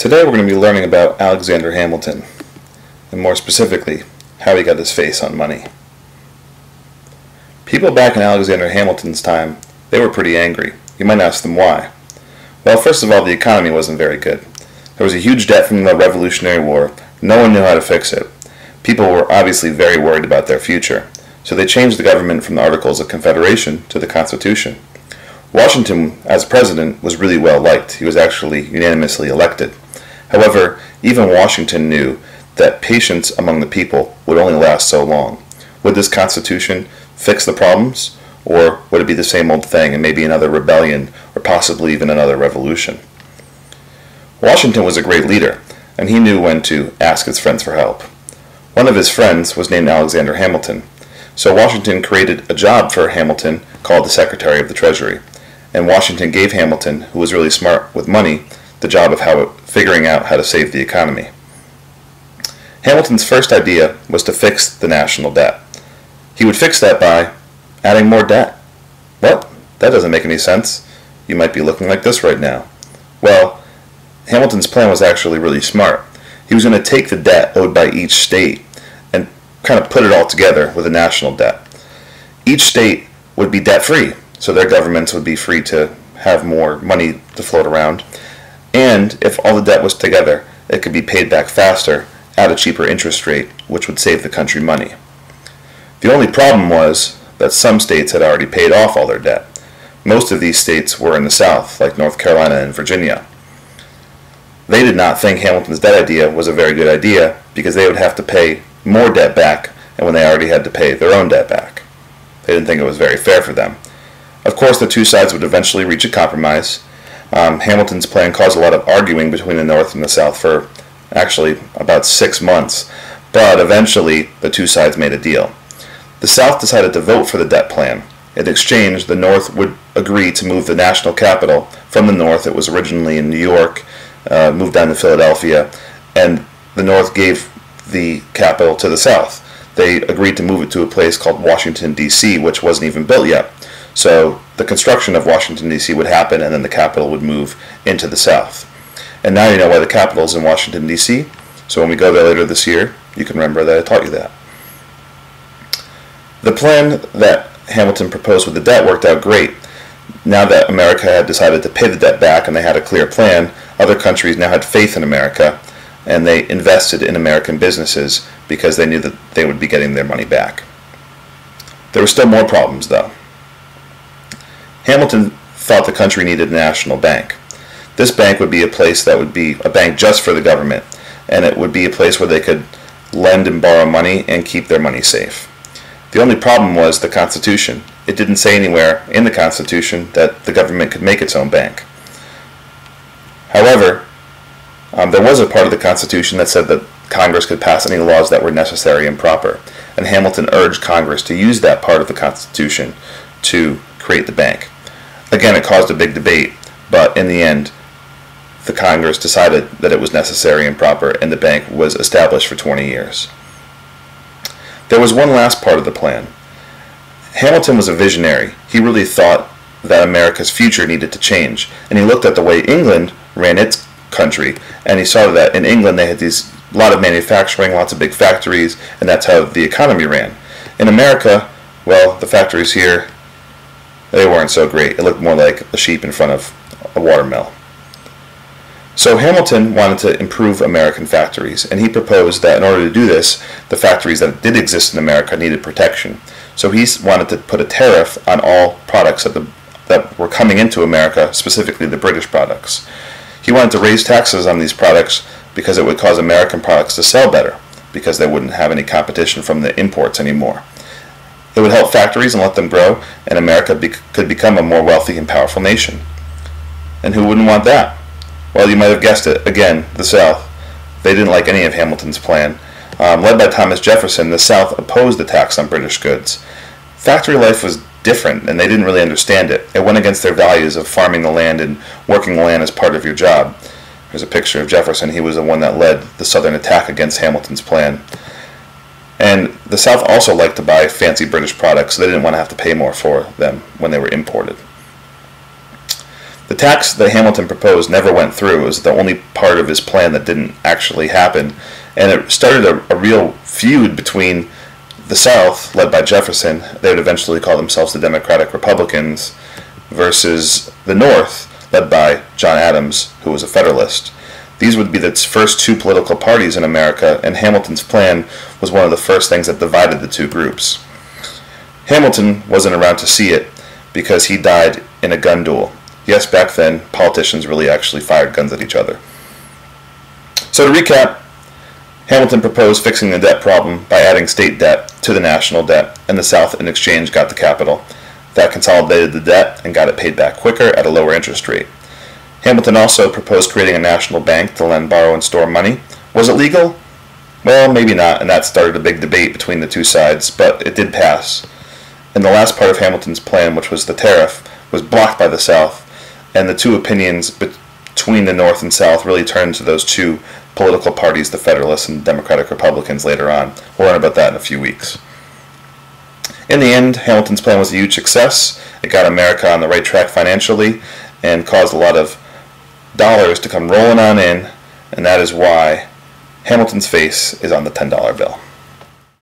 Today we're going to be learning about Alexander Hamilton, and more specifically, how he got his face on money. People back in Alexander Hamilton's time, they were pretty angry. You might ask them why. Well, first of all, the economy wasn't very good. There was a huge debt from the Revolutionary War. No one knew how to fix it. People were obviously very worried about their future, so they changed the government from the Articles of Confederation to the Constitution. Washington, as president, was really well liked. He was actually unanimously elected. However, even Washington knew that patience among the people would only last so long. Would this Constitution fix the problems, or would it be the same old thing and maybe another rebellion, or possibly even another revolution? Washington was a great leader, and he knew when to ask his friends for help. One of his friends was named Alexander Hamilton, so Washington created a job for Hamilton called the Secretary of the Treasury. And Washington gave Hamilton, who was really smart with money, the job of how, figuring out how to save the economy. Hamilton's first idea was to fix the national debt. He would fix that by adding more debt. What? That doesn't make any sense. You might be looking like this right now. Well, Hamilton's plan was actually really smart. He was going to take the debt owed by each state and kind of put it all together with a national debt. Each state would be debt free, so their governments would be free to have more money to float around. And if all the debt was together, it could be paid back faster at a cheaper interest rate, which would save the country money. The only problem was that some states had already paid off all their debt. Most of these states were in the South, like North Carolina and Virginia. They did not think Hamilton's debt idea was a very good idea because they would have to pay more debt back and when they already had to pay their own debt back. They didn't think it was very fair for them. Of course, the two sides would eventually reach a compromise, um, Hamilton's plan caused a lot of arguing between the North and the South for actually about six months, but eventually the two sides made a deal. The South decided to vote for the debt plan. In exchange, the North would agree to move the national capital from the North, it was originally in New York, uh, moved down to Philadelphia, and the North gave the capital to the South. They agreed to move it to a place called Washington, D.C., which wasn't even built yet. So the construction of Washington, D.C. would happen, and then the capital would move into the south. And now you know why the capital is in Washington, D.C. So when we go there later this year, you can remember that I taught you that. The plan that Hamilton proposed with the debt worked out great. Now that America had decided to pay the debt back and they had a clear plan, other countries now had faith in America and they invested in American businesses because they knew that they would be getting their money back. There were still more problems though. Hamilton thought the country needed a national bank. This bank would be a place that would be a bank just for the government, and it would be a place where they could lend and borrow money and keep their money safe. The only problem was the Constitution. It didn't say anywhere in the Constitution that the government could make its own bank. However, um, there was a part of the Constitution that said that Congress could pass any laws that were necessary and proper, and Hamilton urged Congress to use that part of the Constitution to create the bank. Again, it caused a big debate, but in the end, the Congress decided that it was necessary and proper, and the bank was established for 20 years. There was one last part of the plan. Hamilton was a visionary. He really thought that America's future needed to change, and he looked at the way England ran its country, and he saw that in England they had these lot of manufacturing, lots of big factories, and that's how the economy ran. In America, well, the factories here they weren't so great. It looked more like a sheep in front of a watermill. So Hamilton wanted to improve American factories, and he proposed that in order to do this, the factories that did exist in America needed protection. So he wanted to put a tariff on all products that, the, that were coming into America, specifically the British products. He wanted to raise taxes on these products because it would cause American products to sell better, because they wouldn't have any competition from the imports anymore. It would help factories and let them grow, and America be could become a more wealthy and powerful nation. And who wouldn't want that? Well, you might have guessed it. Again, the South. They didn't like any of Hamilton's plan. Um, led by Thomas Jefferson, the South opposed the tax on British goods. Factory life was different, and they didn't really understand it. It went against their values of farming the land and working the land as part of your job. There's a picture of Jefferson. He was the one that led the Southern attack against Hamilton's plan. The South also liked to buy fancy British products, so they didn't want to have to pay more for them when they were imported. The tax that Hamilton proposed never went through. It was the only part of his plan that didn't actually happen. And it started a, a real feud between the South, led by Jefferson, they would eventually call themselves the Democratic Republicans, versus the North, led by John Adams, who was a Federalist. These would be the first two political parties in America, and Hamilton's plan was one of the first things that divided the two groups. Hamilton wasn't around to see it because he died in a gun duel. Yes, back then, politicians really actually fired guns at each other. So to recap, Hamilton proposed fixing the debt problem by adding state debt to the national debt, and the South in exchange got the capital. That consolidated the debt and got it paid back quicker at a lower interest rate. Hamilton also proposed creating a national bank to lend, borrow, and store money. Was it legal? Well, maybe not, and that started a big debate between the two sides, but it did pass. And the last part of Hamilton's plan, which was the tariff, was blocked by the South, and the two opinions between the North and South really turned to those two political parties, the Federalists and Democratic Republicans, later on. We'll learn about that in a few weeks. In the end, Hamilton's plan was a huge success. It got America on the right track financially and caused a lot of dollars to come rolling on in, and that is why Hamilton's face is on the $10 bill.